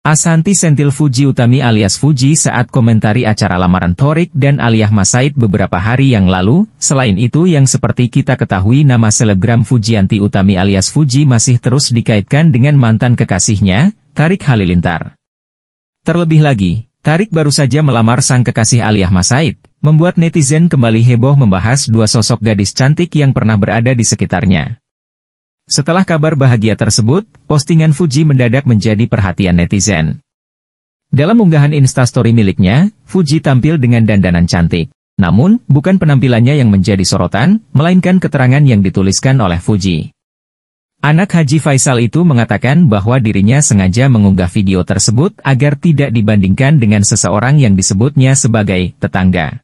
Asanti sentil Fuji Utami alias Fuji saat komentari acara lamaran Torik dan Aliyah Masaid beberapa hari yang lalu, selain itu yang seperti kita ketahui nama selebgram Fujianti Utami alias Fuji masih terus dikaitkan dengan mantan kekasihnya, Tarik Halilintar. Terlebih lagi, Tarik baru saja melamar sang kekasih Aliyah Masaid, membuat netizen kembali heboh membahas dua sosok gadis cantik yang pernah berada di sekitarnya. Setelah kabar bahagia tersebut, postingan Fuji mendadak menjadi perhatian netizen. Dalam unggahan instastory miliknya, Fuji tampil dengan dandanan cantik. Namun, bukan penampilannya yang menjadi sorotan, melainkan keterangan yang dituliskan oleh Fuji. Anak Haji Faisal itu mengatakan bahwa dirinya sengaja mengunggah video tersebut agar tidak dibandingkan dengan seseorang yang disebutnya sebagai tetangga.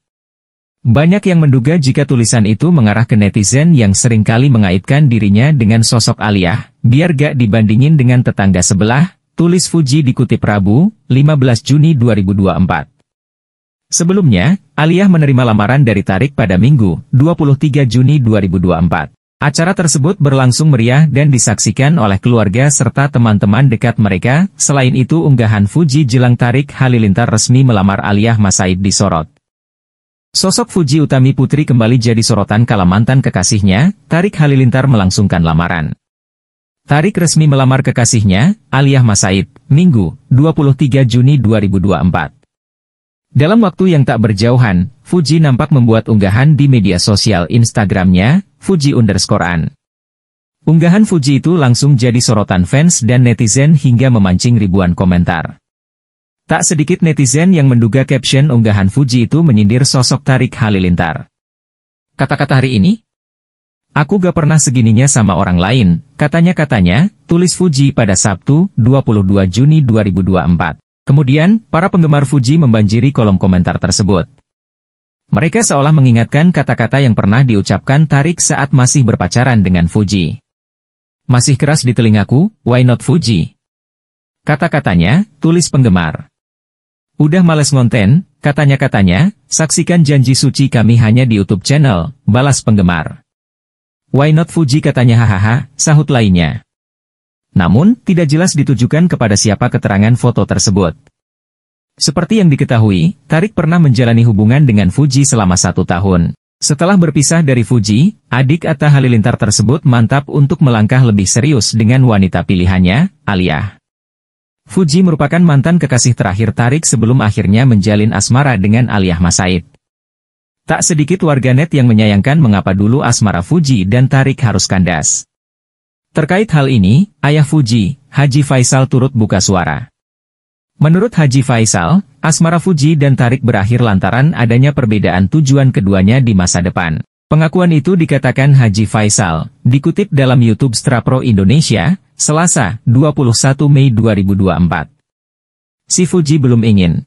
Banyak yang menduga jika tulisan itu mengarah ke netizen yang sering kali mengaitkan dirinya dengan sosok Aliyah, biar gak dibandingin dengan tetangga sebelah, tulis Fuji dikutip Rabu, 15 Juni 2024. Sebelumnya, Aliyah menerima lamaran dari Tarik pada Minggu, 23 Juni 2024. Acara tersebut berlangsung meriah dan disaksikan oleh keluarga serta teman-teman dekat mereka, selain itu unggahan Fuji jelang Tarik Halilintar resmi melamar Aliyah Masaid disorot. Sosok Fuji Utami Putri kembali jadi sorotan kala mantan kekasihnya, Tarik Halilintar melangsungkan lamaran. Tarik resmi melamar kekasihnya, Aliyah Masaid, Minggu, 23 Juni 2024. Dalam waktu yang tak berjauhan, Fuji nampak membuat unggahan di media sosial Instagramnya, Fuji underscorean. Unggahan Fuji itu langsung jadi sorotan fans dan netizen hingga memancing ribuan komentar. Tak sedikit netizen yang menduga caption unggahan Fuji itu menyindir sosok Tarik Halilintar. Kata-kata hari ini? Aku gak pernah segininya sama orang lain, katanya-katanya, tulis Fuji pada Sabtu, 22 Juni 2024. Kemudian, para penggemar Fuji membanjiri kolom komentar tersebut. Mereka seolah mengingatkan kata-kata yang pernah diucapkan Tarik saat masih berpacaran dengan Fuji. Masih keras di telingaku, why not Fuji? Kata-katanya, tulis penggemar. Udah males ngonten, katanya-katanya, saksikan janji suci kami hanya di YouTube channel, balas penggemar. Why not Fuji katanya hahaha, sahut lainnya. Namun, tidak jelas ditujukan kepada siapa keterangan foto tersebut. Seperti yang diketahui, Tarik pernah menjalani hubungan dengan Fuji selama satu tahun. Setelah berpisah dari Fuji, adik Atta Halilintar tersebut mantap untuk melangkah lebih serius dengan wanita pilihannya, Aliyah. Fuji merupakan mantan kekasih terakhir Tarik sebelum akhirnya menjalin asmara dengan Aliyah Masaid. Tak sedikit warganet yang menyayangkan mengapa dulu asmara Fuji dan Tarik harus kandas. Terkait hal ini, ayah Fuji, Haji Faisal turut buka suara. Menurut Haji Faisal, asmara Fuji dan Tarik berakhir lantaran adanya perbedaan tujuan keduanya di masa depan. Pengakuan itu dikatakan Haji Faisal, dikutip dalam YouTube Strapro Indonesia, Selasa, 21 Mei 2024. Si Fuji belum ingin